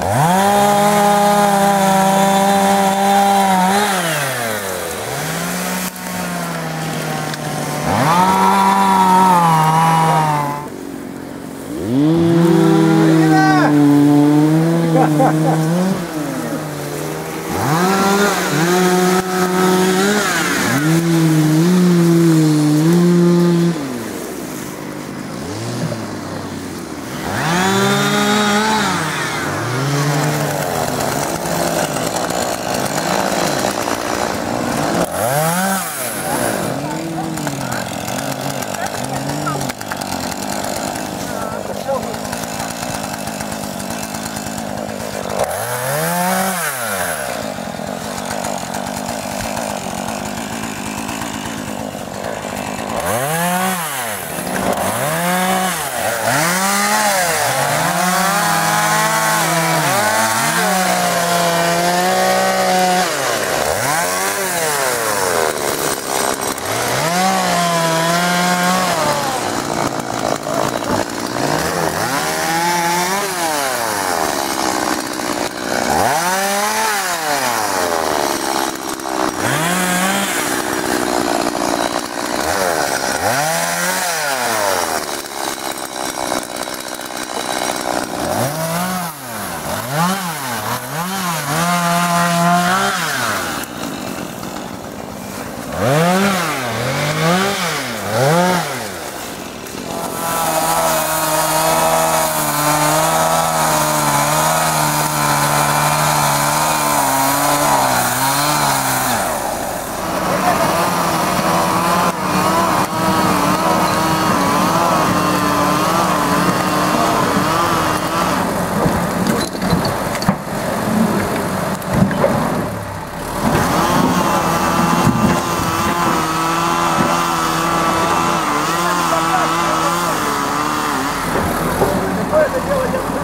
Ha ha ha! Uh... это дело я